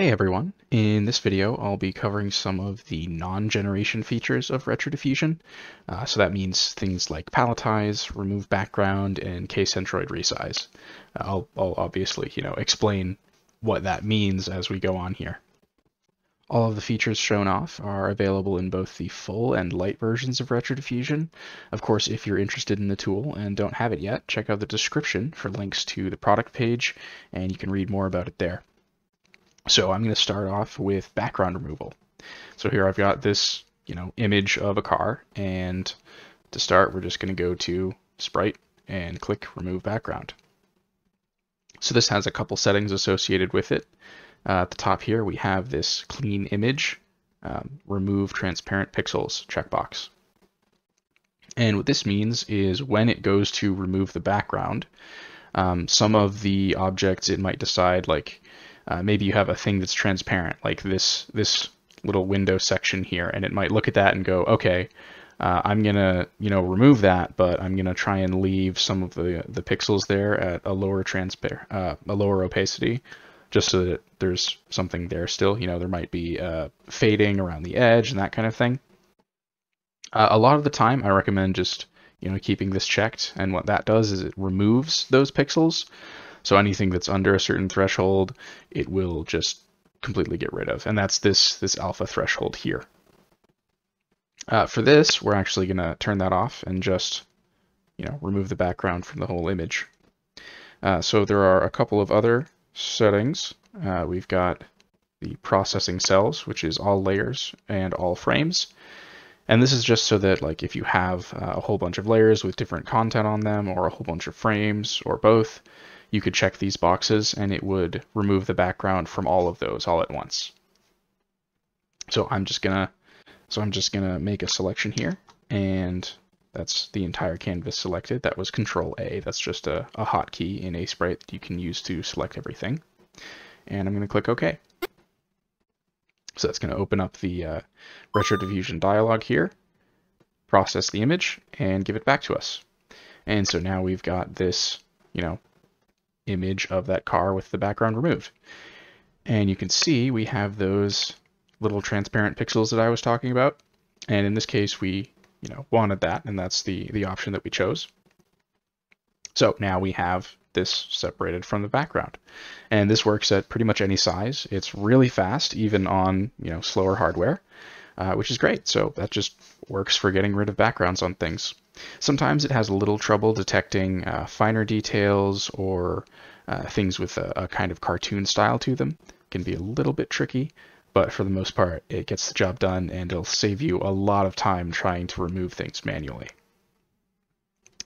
Hey everyone, in this video I'll be covering some of the non-generation features of RetroDiffusion. Uh, so that means things like paletize, remove background, and kcentroid resize. I'll, I'll obviously, you know, explain what that means as we go on here. All of the features shown off are available in both the full and light versions of RetroDiffusion. Of course, if you're interested in the tool and don't have it yet, check out the description for links to the product page and you can read more about it there. So I'm going to start off with background removal. So here I've got this, you know, image of a car, and to start, we're just going to go to Sprite and click Remove Background. So this has a couple settings associated with it. Uh, at the top here, we have this Clean Image, um, Remove Transparent Pixels checkbox. And what this means is when it goes to remove the background, um, some of the objects it might decide, like uh, maybe you have a thing that's transparent, like this this little window section here, and it might look at that and go, okay, uh, I'm gonna you know remove that, but I'm gonna try and leave some of the the pixels there at a lower transpar uh, a lower opacity, just so that there's something there still. You know, there might be uh, fading around the edge and that kind of thing. Uh, a lot of the time, I recommend just you know keeping this checked, and what that does is it removes those pixels. So anything that's under a certain threshold, it will just completely get rid of. And that's this, this alpha threshold here. Uh, for this, we're actually going to turn that off and just, you know, remove the background from the whole image. Uh, so there are a couple of other settings. Uh, we've got the processing cells, which is all layers and all frames. And this is just so that like if you have uh, a whole bunch of layers with different content on them or a whole bunch of frames or both, you could check these boxes and it would remove the background from all of those all at once. So I'm just gonna so I'm just gonna make a selection here and that's the entire canvas selected. That was Control A. That's just a, a hotkey in Aseprite that you can use to select everything. And I'm to click OK. So that's to open up the uh, RetroDiffusion dialog here, process the image, and give it back to us. And so now we've got this, you know, image of that car with the background removed. And you can see we have those little transparent pixels that I was talking about. And in this case, we you know wanted that, and that's the, the option that we chose. So now we have this separated from the background. And this works at pretty much any size. It's really fast, even on you know slower hardware, uh, which is great. So that just works for getting rid of backgrounds on things. Sometimes it has a little trouble detecting uh, finer details or uh, things with a, a, kind of cartoon style to them. It can be a little bit tricky, but for the most part, it gets the job done and it'll save you a lot of time trying to remove things manually.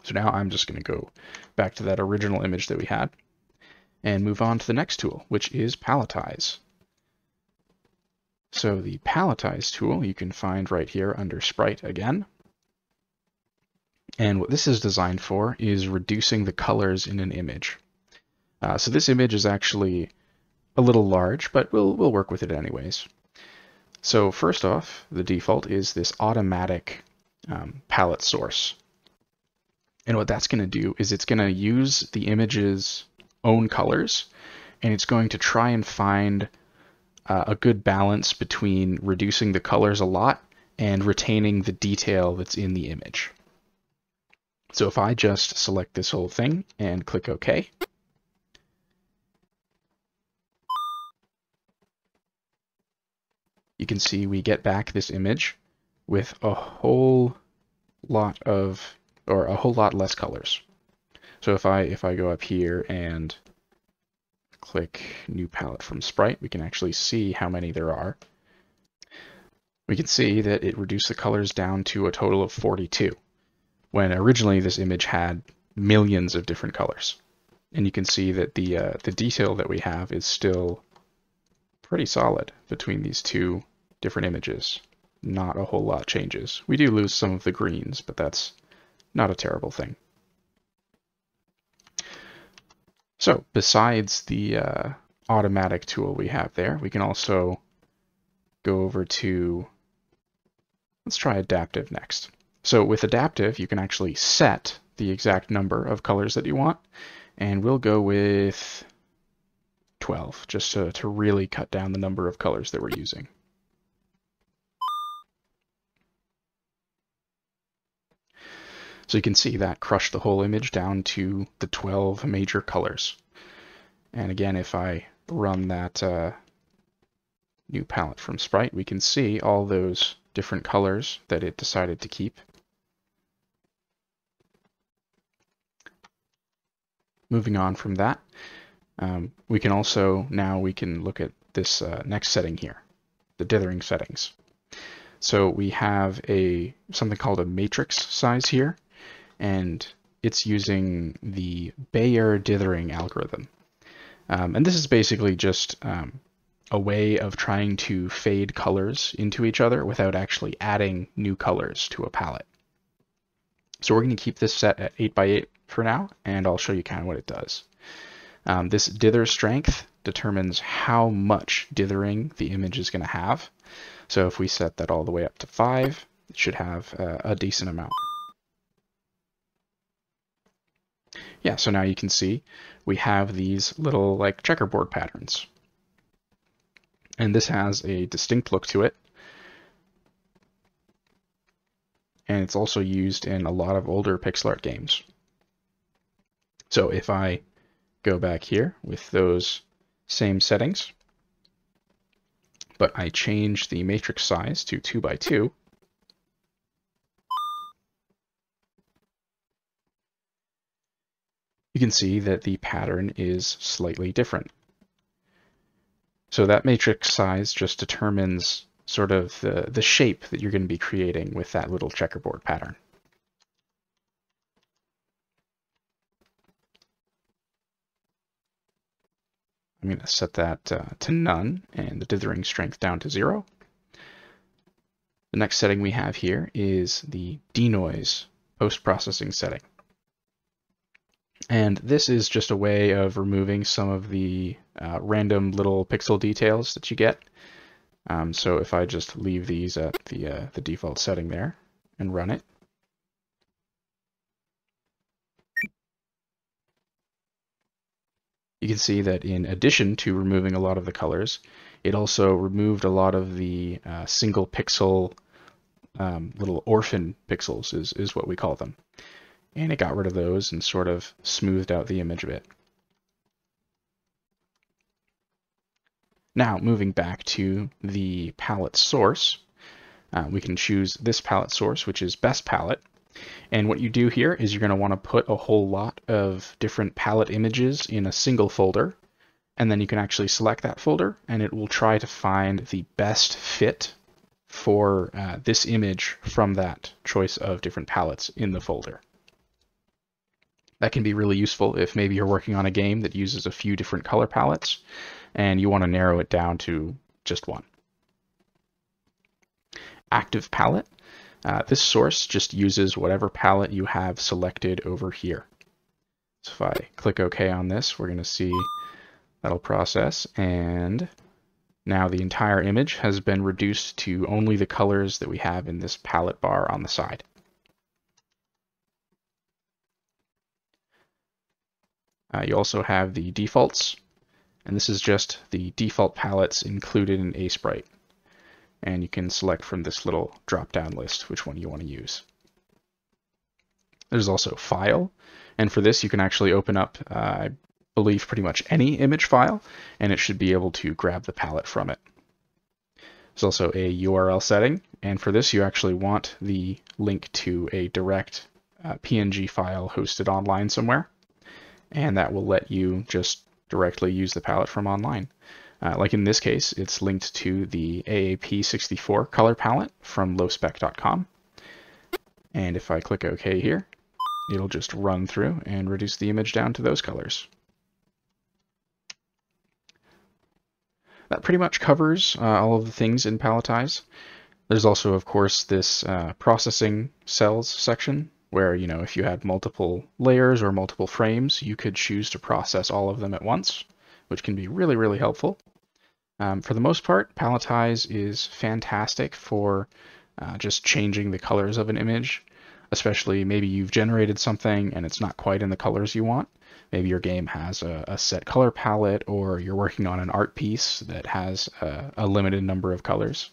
So now I'm just going to go back to that original image that we had and move on to the next tool, which is Paletize. So the Paletize tool you can find right here under Sprite again. And what this is designed for is reducing the colors in an image. Uh, so this image is actually a little large, but we'll, we'll work with it anyways. So first off, the default is this automatic um, palette source. And what that's going to do is it's going to use the image's own colors, and it's going to try and find uh, a good balance between reducing the colors a lot and retaining the detail that's in the image. So if I just select this whole thing and click OK, you can see we get back this image with a whole lot of, or a whole lot less colors. So if I, if I go up here and click new palette from Sprite, we can actually see how many there are. We can see that it reduced the colors down to a total of 42 when originally this image had millions of different colors. And you can see that the, uh, the detail that we have is still pretty solid between these two different images. Not a whole lot changes. We do lose some of the greens, but that's not a terrible thing. So besides the uh, automatic tool we have there, we can also go over to, let's try adaptive next. So with adaptive, you can actually set the exact number of colors that you want. And we'll go with 12, just to, to really cut down the number of colors that we're using. So you can see that crushed the whole image down to the 12 major colors. And again, if I run that uh, new palette from Sprite, we can see all those different colors that it decided to keep. Moving on from that, um, we can also, now we can look at this uh, next setting here, the dithering settings. So we have a something called a matrix size here, and it's using the Bayer dithering algorithm. Um, and this is basically just um, a way of trying to fade colors into each other without actually adding new colors to a palette. So we're going to keep this set at 8x8 for now, and I'll show you kind of what it does. Um, this dither strength determines how much dithering the image is going to have. So if we set that all the way up to 5, it should have uh, a decent amount. Yeah, so now you can see we have these little like checkerboard patterns. And this has a distinct look to it. And it's also used in a lot of older pixel art games. So if I go back here with those same settings, but I change the matrix size to 2 by 2, you can see that the pattern is slightly different. So that matrix size just determines sort of the, the shape that you're going to be creating with that little checkerboard pattern. I'm going to set that uh, to none and the dithering strength down to zero. The next setting we have here is the denoise post-processing setting. And this is just a way of removing some of the uh, random little pixel details that you get. Um, so if I just leave these at the, uh, the default setting there and run it, you can see that in addition to removing a lot of the colors, it also removed a lot of the uh, single pixel um, little orphan pixels is, is what we call them and it got rid of those and sort of smoothed out the image a bit. Now, moving back to the palette source, uh, we can choose this palette source, which is best palette. And what you do here is you're going to want to put a whole lot of different palette images in a single folder. And then you can actually select that folder and it will try to find the best fit for uh, this image from that choice of different palettes in the folder. That can be really useful if maybe you're working on a game that uses a few different color palettes and you want to narrow it down to just one. Active palette. Uh, this source just uses whatever palette you have selected over here. So if I click OK on this, we're going to see that'll process and now the entire image has been reduced to only the colors that we have in this palette bar on the side. Uh, you also have the defaults, and this is just the default palettes included in Aseprite. And you can select from this little drop-down list which one you want to use. There's also File, and for this you can actually open up, uh, I believe, pretty much any image file, and it should be able to grab the palette from it. There's also a URL setting, and for this you actually want the link to a direct uh, PNG file hosted online somewhere and that will let you just directly use the palette from online. Uh, like in this case, it's linked to the AAP64 color palette from lospec.com. And if I click OK here, it'll just run through and reduce the image down to those colors. That pretty much covers uh, all of the things in Palletize. There's also, of course, this uh, processing cells section where, you know, if you had multiple layers or multiple frames, you could choose to process all of them at once, which can be really, really helpful. Um, for the most part, Palletize is fantastic for uh, just changing the colors of an image, especially maybe you've generated something and it's not quite in the colors you want. Maybe your game has a, a set color palette, or you're working on an art piece that has a, a limited number of colors.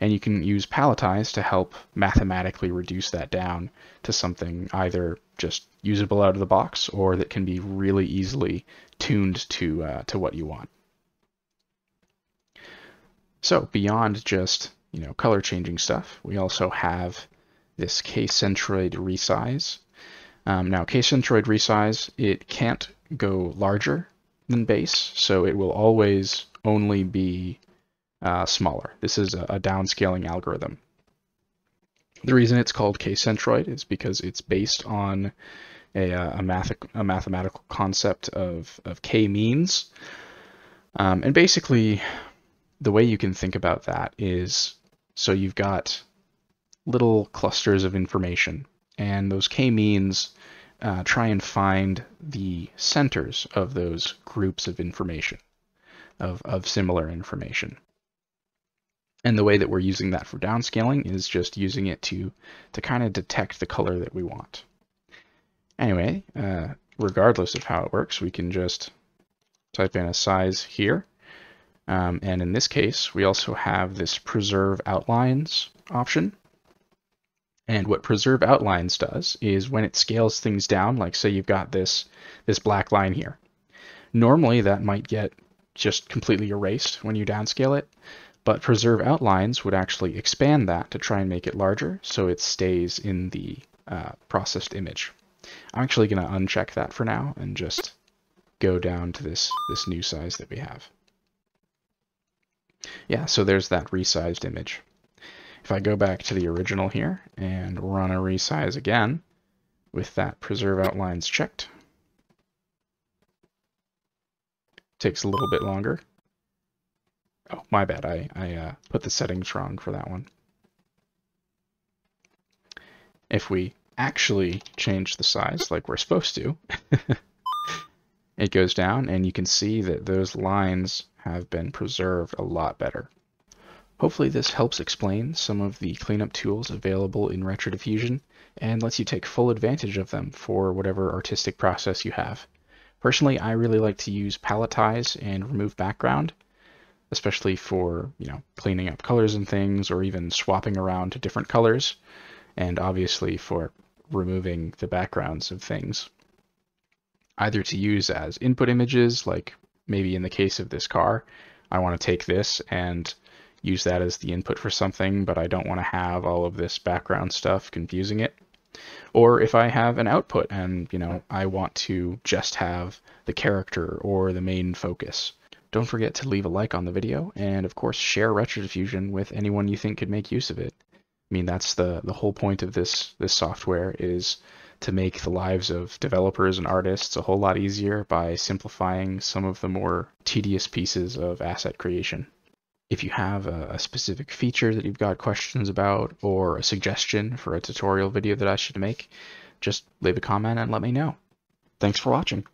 And you can use Paletize to help mathematically reduce that down to something either just usable out of the box or that can be really easily tuned to, uh, to what you want. So beyond just you know color changing stuff, we also have this k-centroid resize. Um, now, Kcentroid resize, it can't go larger than base, so it will always only be uh, smaller. This is a, a, downscaling algorithm. The reason it's called k-centroid is because it's based on a, uh, a, math, a mathematical concept of, of k-means. Um, and basically, the way you can think about that is, so you've got little clusters of information. And those k-means uh, try and find the centers of those groups of information, of, of similar information. And the way that we're using that for downscaling is just using it to, to kind of detect the color that we want. Anyway, uh, regardless of how it works, we can just type in a size here. Um, and in this case, we also have this preserve outlines option. And what preserve outlines does is when it scales things down, like say you've got this, this black line here. Normally that might get just completely erased when you downscale it, but preserve outlines would actually expand that to try and make it larger so it stays in the uh, processed image. I'm actually going to uncheck that for now and just go down to this, this new size that we have. Yeah, so there's that resized image. If I go back to the original here and run a resize again with that preserve outlines checked, takes a little bit longer. Oh, my bad. I, I uh, put the settings wrong for that one. If we actually change the size like we're supposed to, it goes down and you can see that those lines have been preserved a lot better. Hopefully this helps explain some of the cleanup tools available in Retrodiffusion and lets you take full advantage of them for whatever artistic process you have. Personally, I really like to use paletize and remove background, especially for, you know, cleaning up colors and things or even swapping around to different colors, and obviously for removing the backgrounds of things. Either to use as input images, like maybe in the case of this car, I want to take this and use that as the input for something, but I don't want to have all of this background stuff confusing it. Or if I have an output and, you know, I want to just have the character or the main focus. Don't forget to leave a like on the video and of course share Retrodiffusion with anyone you think could make use of it. I mean that's the the whole point of this this software is to make the lives of developers and artists a whole lot easier by simplifying some of the more tedious pieces of asset creation. If you have a, specific feature that you've got questions about or a suggestion for a tutorial video that I should make, just leave a comment and let me know. Thanks for watching.